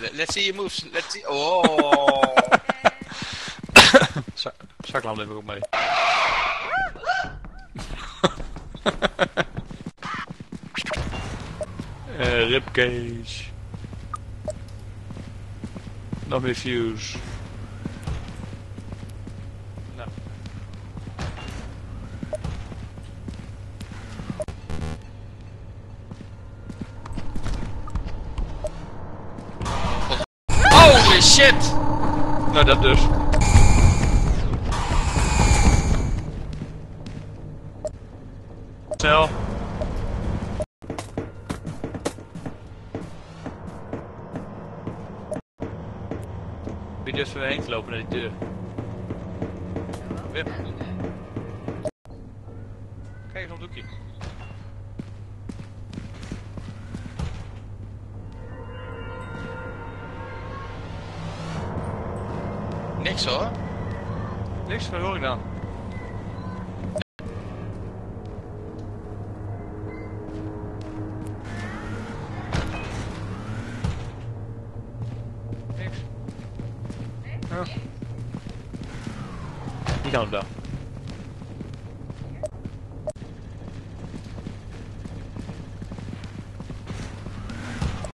Le- Let's see your moves. Let's see. Oh. Za zaklamp neem ik ook mee. Eh, ribcage. Nog meer fuse. Shit! Nou, dat dus. Snel. Wie durft er weer heen te lopen naar die deur? Wim. Kijk eens op het doekje. Niks hoor. Niks, wat hoor ik dan? Niks. Ja. Die gaan daar.